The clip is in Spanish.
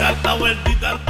dar la vueltita